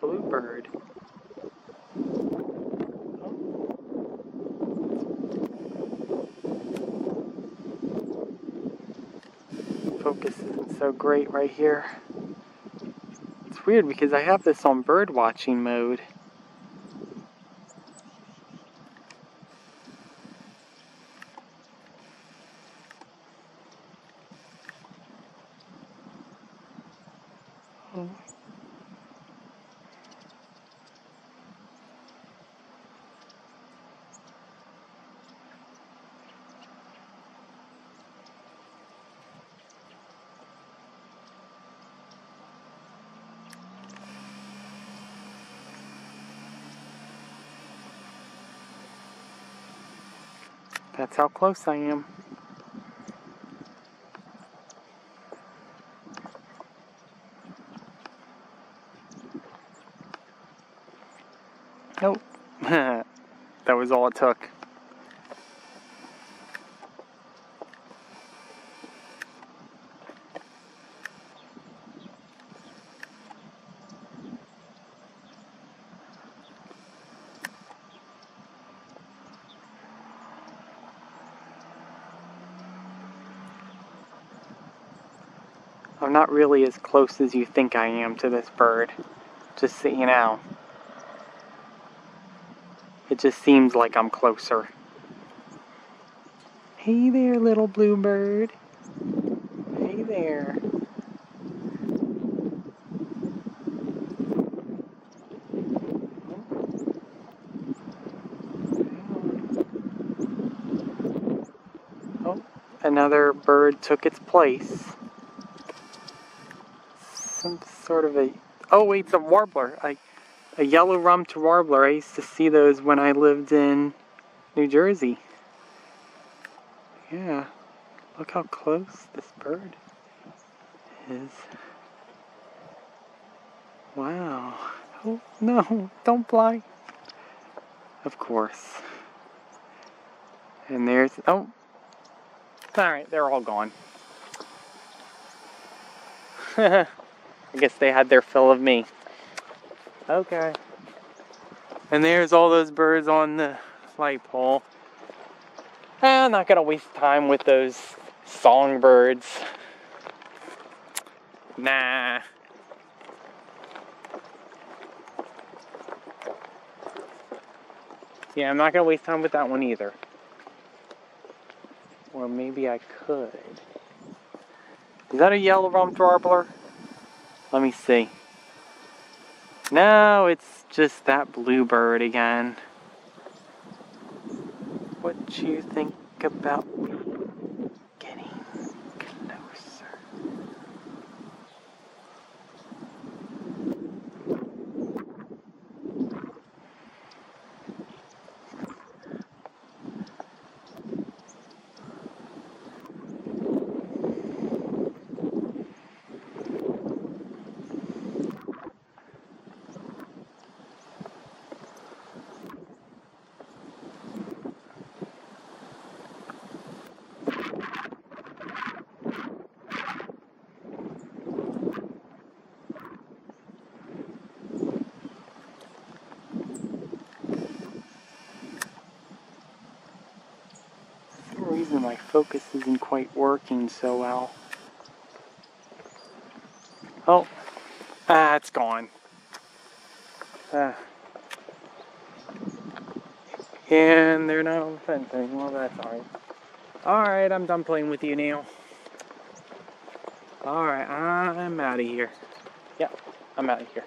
bluebird. Focus isn't so great right here. It's weird because I have this on bird watching mode. Oh. That's how close I am. Nope. that was all it took. I'm not really as close as you think I am to this bird. Just so you know. It just seems like I'm closer. Hey there, little bluebird. Hey there. Oh, another bird took its place. Some sort of a... Oh wait, it's a warbler. A yellow-rumped warbler. I used to see those when I lived in New Jersey. Yeah, look how close this bird is. Wow. Oh, no, don't fly. Of course. And there's, oh, alright, they're all gone. I guess they had their fill of me. Okay. And there's all those birds on the light pole. Ah, I'm not gonna waste time with those songbirds. Nah. Yeah, I'm not gonna waste time with that one either. Or maybe I could. Is that a yellow rumped warbler? Let me see. No, it's just that bluebird again. What do you think about reason my focus isn't quite working so well. Oh, ah, it's gone. Ah. And they're not on the fence anymore, but that's alright. Alright, I'm done playing with you now. Alright, I'm out of here. Yep, I'm out of here.